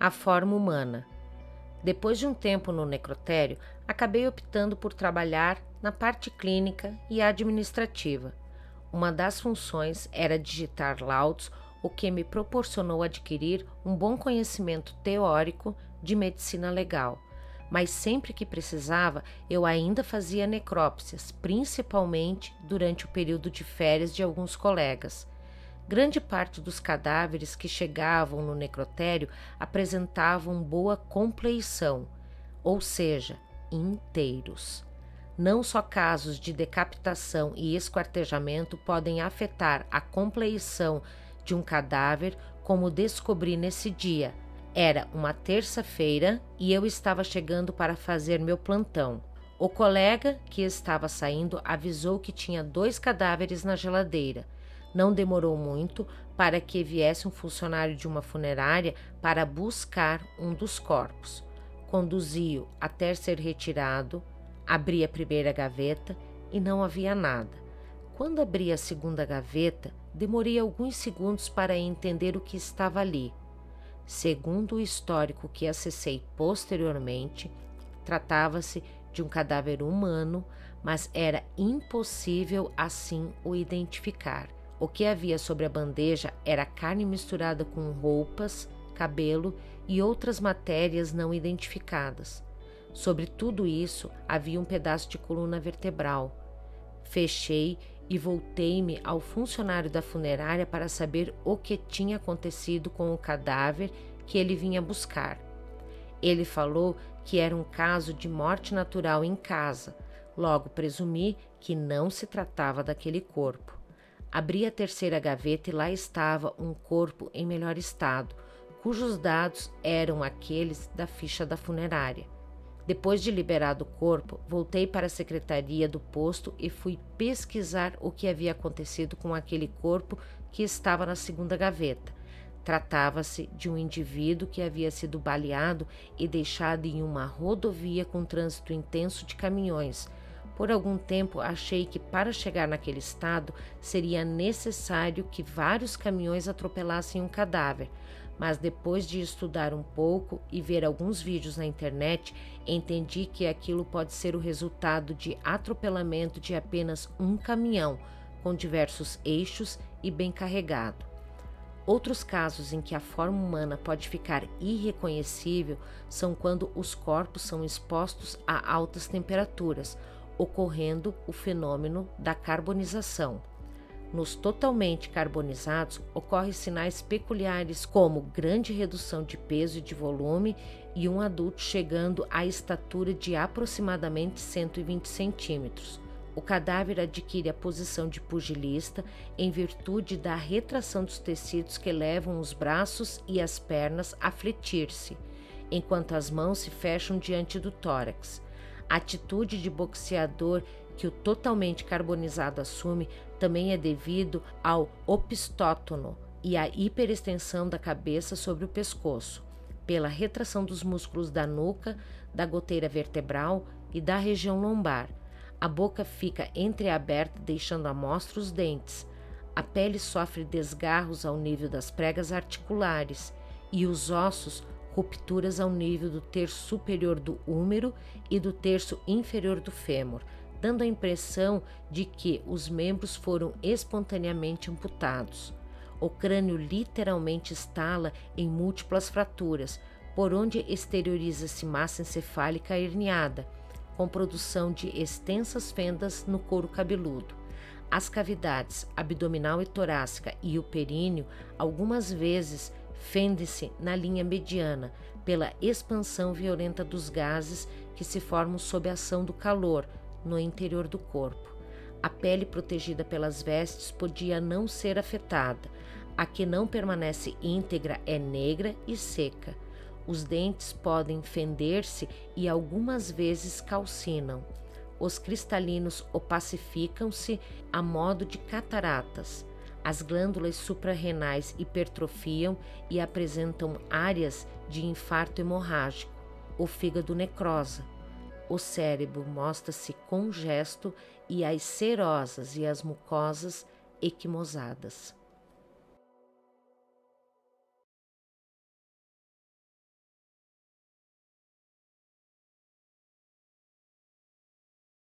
A forma humana. Depois de um tempo no necrotério, acabei optando por trabalhar na parte clínica e administrativa. Uma das funções era digitar laudos, o que me proporcionou adquirir um bom conhecimento teórico de medicina legal. Mas sempre que precisava, eu ainda fazia necrópsias, principalmente durante o período de férias de alguns colegas. Grande parte dos cadáveres que chegavam no necrotério apresentavam boa compleição, ou seja, inteiros. Não só casos de decapitação e esquartejamento podem afetar a compleição de um cadáver, como descobri nesse dia. Era uma terça-feira e eu estava chegando para fazer meu plantão. O colega que estava saindo avisou que tinha dois cadáveres na geladeira. Não demorou muito para que viesse um funcionário de uma funerária para buscar um dos corpos. Conduzi-o até ser retirado Abri a primeira gaveta e não havia nada. Quando abri a segunda gaveta, demorei alguns segundos para entender o que estava ali. Segundo o histórico que acessei posteriormente, tratava-se de um cadáver humano, mas era impossível assim o identificar. O que havia sobre a bandeja era carne misturada com roupas, cabelo e outras matérias não identificadas. Sobre tudo isso havia um pedaço de coluna vertebral. Fechei e voltei-me ao funcionário da funerária para saber o que tinha acontecido com o cadáver que ele vinha buscar. Ele falou que era um caso de morte natural em casa, logo presumi que não se tratava daquele corpo. Abri a terceira gaveta e lá estava um corpo em melhor estado, cujos dados eram aqueles da ficha da funerária. Depois de liberado o corpo, voltei para a secretaria do posto e fui pesquisar o que havia acontecido com aquele corpo que estava na segunda gaveta. Tratava-se de um indivíduo que havia sido baleado e deixado em uma rodovia com trânsito intenso de caminhões. Por algum tempo achei que para chegar naquele estado seria necessário que vários caminhões atropelassem um cadáver, mas depois de estudar um pouco e ver alguns vídeos na internet, entendi que aquilo pode ser o resultado de atropelamento de apenas um caminhão, com diversos eixos e bem carregado. Outros casos em que a forma humana pode ficar irreconhecível são quando os corpos são expostos a altas temperaturas, ocorrendo o fenômeno da carbonização. Nos totalmente carbonizados, ocorrem sinais peculiares como grande redução de peso e de volume e um adulto chegando à estatura de aproximadamente 120 centímetros. O cadáver adquire a posição de pugilista em virtude da retração dos tecidos que levam os braços e as pernas a fletir-se, enquanto as mãos se fecham diante do tórax. A atitude de boxeador que o totalmente carbonizado assume também é devido ao opistótono e à hiperextensão da cabeça sobre o pescoço, pela retração dos músculos da nuca, da goteira vertebral e da região lombar. A boca fica entreaberta, deixando à mostra os dentes. A pele sofre desgarros ao nível das pregas articulares e os ossos rupturas ao nível do terço superior do úmero e do terço inferior do fêmur, dando a impressão de que os membros foram espontaneamente amputados. O crânio literalmente estala em múltiplas fraturas, por onde exterioriza-se massa encefálica herniada, com produção de extensas fendas no couro cabeludo. As cavidades abdominal e torácica e o períneo algumas vezes fendem-se na linha mediana pela expansão violenta dos gases que se formam sob a ação do calor, no interior do corpo. A pele protegida pelas vestes podia não ser afetada. A que não permanece íntegra é negra e seca. Os dentes podem fender-se e algumas vezes calcinam. Os cristalinos opacificam-se a modo de cataratas. As glândulas suprarrenais hipertrofiam e apresentam áreas de infarto hemorrágico. O fígado necrosa o cérebro mostra-se congesto e as serosas e as mucosas equimosadas.